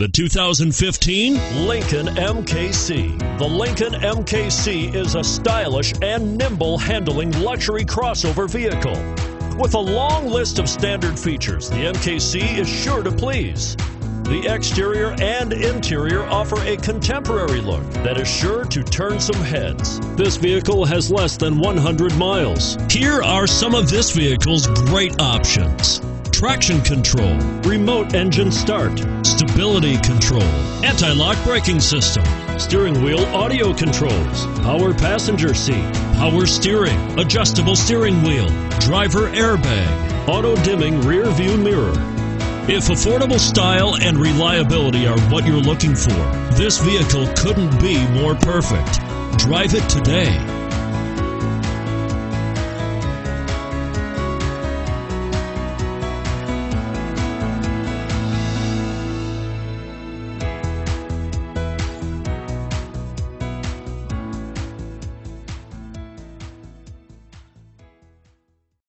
The 2015 Lincoln MKC. The Lincoln MKC is a stylish and nimble handling luxury crossover vehicle. With a long list of standard features, the MKC is sure to please. The exterior and interior offer a contemporary look that is sure to turn some heads. This vehicle has less than 100 miles. Here are some of this vehicle's great options traction control, remote engine start, stability control, anti lock braking system, steering wheel audio controls, power passenger seat, power steering, adjustable steering wheel, driver airbag, auto dimming rear view mirror. If affordable style and reliability are what you're looking for, this vehicle couldn't be more perfect. Drive it today.